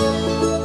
Música